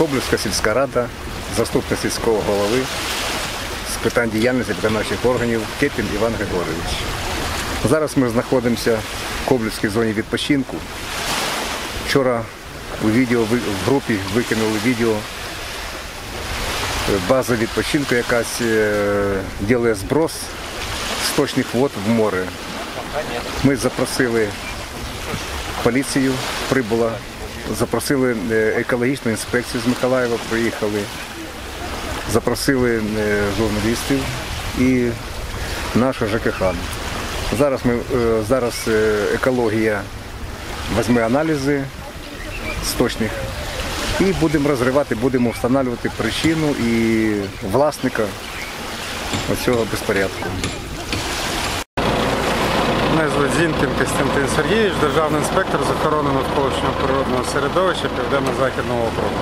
Коблівська сільська рада, заступник сільського голови з питань діяльності виконавчих органів Кепін Іван Григорович. Зараз ми знаходимося в Коблівській зоні відпочинку. Вчора у відео в групі викинули відео е, база відпочинку якась е, ділає зброс сточних вод в море. Ми запросили поліцію, прибула, запросили е, екологічну інспекцію з Миколаєва, приїхали, запросили е, журналістів і нашу ЖКХ. Зараз, ми, е, зараз екологія візьме аналізи сточних і будемо розривати, будемо встановлювати причину і власника цього безпорядку. Мене звуть Зінкін Костянтин Сергійович, державний інспектор з охорони навколишнього природного середовища Південно-Західного округу.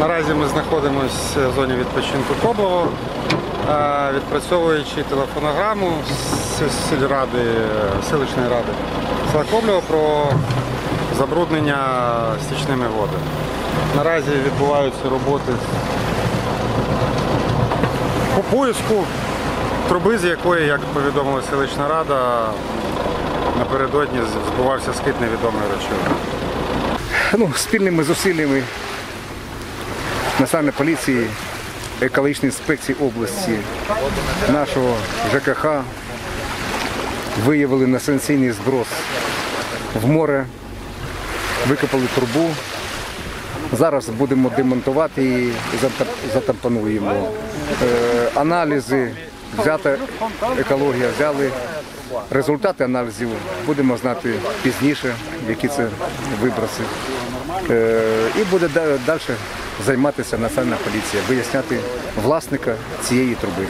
Наразі ми знаходимося в зоні відпочинку Коблово, відпрацьовуючи телефонограму з сільради, селищної ради села про забруднення стічними водами. Наразі відбуваються роботи по поиску труби, з якої, як повідомила селищна рада, напередодні збувався скид невідомої речовини. ну, спільними зусиллями Національної поліції, екологічної інспекції області, нашого ЖКХ виявили несанкційний зброс в море, викопали трубу. Зараз будемо демонтувати і зата- затампонуємо. Е, аналізи, взята екологія, взяли результати аналізів. Будемо знати пізніше, які це виброси. Е, і буде далі займатися національна поліція, виясняти власника цієї труби.